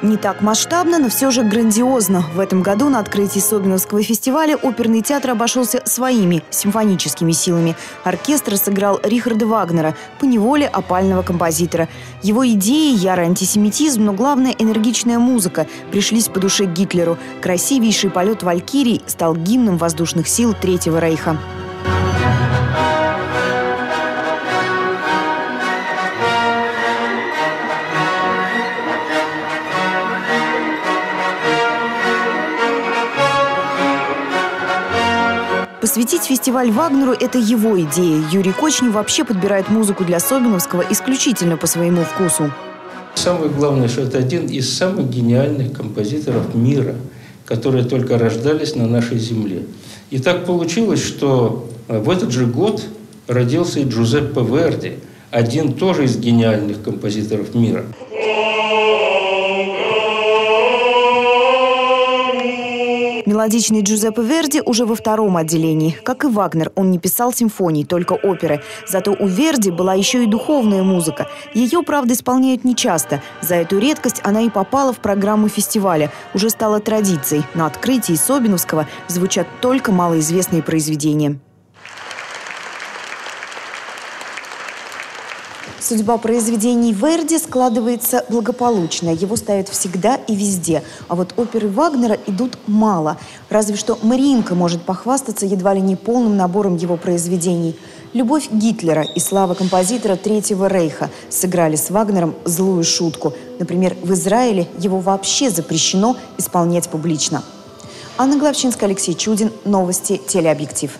Не так масштабно, но все же грандиозно. В этом году на открытии Собиновского фестиваля оперный театр обошелся своими симфоническими силами. Оркестр сыграл Рихарда Вагнера, по неволе опального композитора. Его идеи, ярый антисемитизм, но главное – энергичная музыка, пришлись по душе Гитлеру. Красивейший полет Валькирий стал гимном воздушных сил Третьего Рейха. Посвятить фестиваль Вагнеру – это его идея. Юрий Кочнев вообще подбирает музыку для Собиновского исключительно по своему вкусу. Самое главное, что это один из самых гениальных композиторов мира, которые только рождались на нашей земле. И так получилось, что э, в этот же год родился и Джузеппе Верди, один тоже из гениальных композиторов мира. Мелодичный Джузеппе Верди уже во втором отделении. Как и Вагнер, он не писал симфоний, только оперы. Зато у Верди была еще и духовная музыка. Ее, правда, исполняют нечасто. За эту редкость она и попала в программу фестиваля. Уже стала традицией. На открытии Собиновского звучат только малоизвестные произведения. Судьба произведений Верди складывается благополучно. Его ставят всегда и везде. А вот оперы Вагнера идут мало. Разве что Мариинка может похвастаться едва ли не полным набором его произведений. «Любовь Гитлера» и «Слава композитора Третьего Рейха» сыграли с Вагнером злую шутку. Например, в Израиле его вообще запрещено исполнять публично. Анна Главчинская, Алексей Чудин. Новости. Телеобъектив.